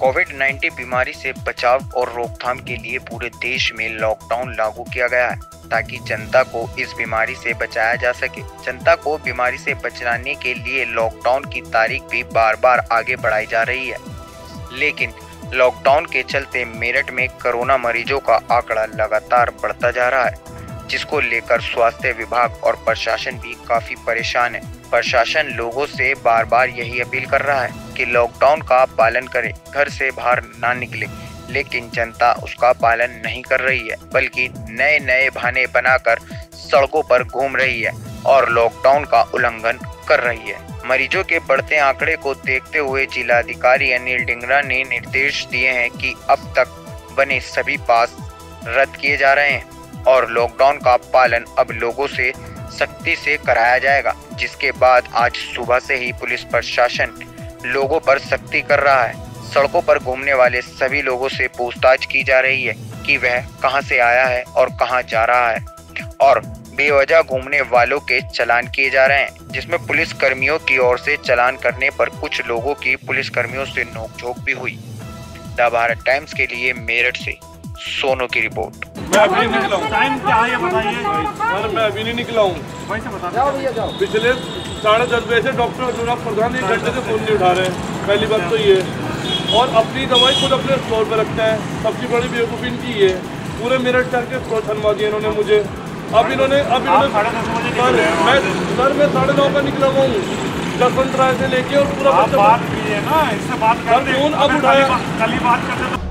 Covid 19 बीमारी से बचाव और रोकथाम के लिए पूरे देश में लॉकडाउन लागू किया गया है, ताकि जनता को इस बीमारी से बचाया जा सके। जनता को बीमारी से बचाने के लिए लॉकडाउन की तारीख भी बार बार आगे बढ़ाई जा रही है। लेकिन लॉकडाउन के चलते मेरठ में कोरोना मरीजों का आंकड़ा लगातार बढ़ता जा रहा है। जिसको लेकर स्वास्थ्य विभाग और प्रशासन भी काफ़ी परेशान है। प्रशासन लोगों से बार बार यही अपील कर रहा है कि लॉकडाउन का पालन करें, घर से बाहर ना निकले। लेकिन जनता उसका पालन नहीं कर रही है, बल्कि नए नए बहाने बनाकर सड़कों पर घूम रही है और लॉकडाउन का उल्लंघन कर रही है। मरीजों के बढ़ते आंकड़े को देखते हुए जिलाधिकारी अनिल डिंगरा ने निर्देश दिए हैं कि अब तक बने सभी पास रद्द किए जा रहे हैं। और लॉकडाउन का पालन अब लोगों से सख्ती से कराया जाएगा, जिसके बाद आज सुबह से ही पुलिस प्रशासन लोगों पर सख्ती कर रहा है। सड़कों पर घूमने वाले सभी लोगों से पूछताछ की जा रही है कि वह कहाँ से आया है और कहाँ जा रहा है, और बेवजह घूमने वालों के चलान किए जा रहे हैं, जिसमें पुलिस कर्मियों की ओर से चलान करने पर कुछ लोगों की पुलिस कर्मियों से नोकझोंक भी हुई। द भारत टाइम्स के लिए मेरठ से सोनू की रिपोर्ट। मैं अभी नहीं निकला हूँ। टाइम क्या है ये बताइए। सर मैं अभी नहीं निकला हूँ। वहीं से बता पिछले साढ़े दस बजे से डॉक्टर अनुराग प्रधान एक घंटे से फ़ोन नहीं उठा रहे हैं। पहली बात तो ये। और अपनी दवाई खुद अपने स्टोर पर रखते हैं। सबसे बड़ी बेवकूफ़ी इनकी ये पूरे मेरठ शहर के स्टोर छनवा दिए इन्होंने मुझे। अब इन्होंने अब इन्होंने दस सर मैं सर मैं साढ़े नौ का निकला हुआ हूँ। जसवंत राय से लेके और पूरा बात कीजिए ना इससे बात फ़ोन अब उठाया। कल ही बात करते तो